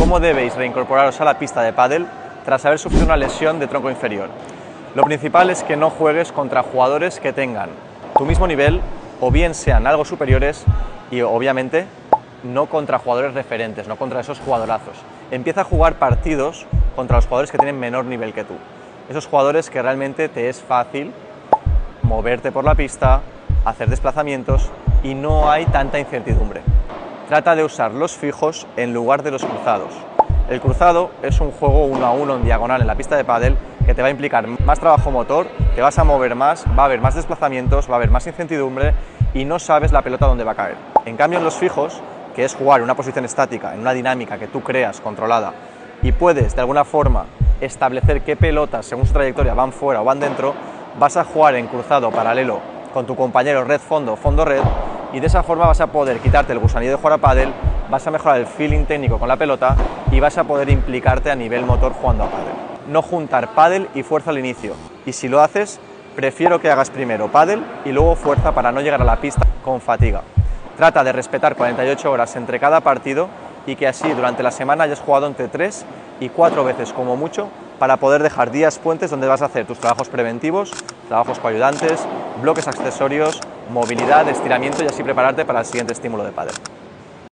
cómo debéis reincorporaros a la pista de pádel tras haber sufrido una lesión de tronco inferior. Lo principal es que no juegues contra jugadores que tengan tu mismo nivel o bien sean algo superiores y obviamente no contra jugadores referentes, no contra esos jugadorazos. Empieza a jugar partidos contra los jugadores que tienen menor nivel que tú. Esos jugadores que realmente te es fácil moverte por la pista, hacer desplazamientos y no hay tanta incertidumbre. Trata de usar los fijos en lugar de los cruzados. El cruzado es un juego uno a uno en diagonal en la pista de pádel que te va a implicar más trabajo motor, te vas a mover más, va a haber más desplazamientos, va a haber más incertidumbre y no sabes la pelota dónde va a caer. En cambio en los fijos, que es jugar en una posición estática, en una dinámica que tú creas controlada y puedes de alguna forma establecer qué pelotas según su trayectoria van fuera o van dentro, vas a jugar en cruzado paralelo con tu compañero red fondo fondo red y de esa forma vas a poder quitarte el gusanillo de jugar a pádel, vas a mejorar el feeling técnico con la pelota y vas a poder implicarte a nivel motor jugando a pádel. No juntar pádel y fuerza al inicio y si lo haces, prefiero que hagas primero pádel y luego fuerza para no llegar a la pista con fatiga. Trata de respetar 48 horas entre cada partido y que así durante la semana hayas jugado entre 3 y 4 veces como mucho para poder dejar días puentes donde vas a hacer tus trabajos preventivos, trabajos coayudantes, bloques accesorios, movilidad, estiramiento y así prepararte para el siguiente estímulo de pádel.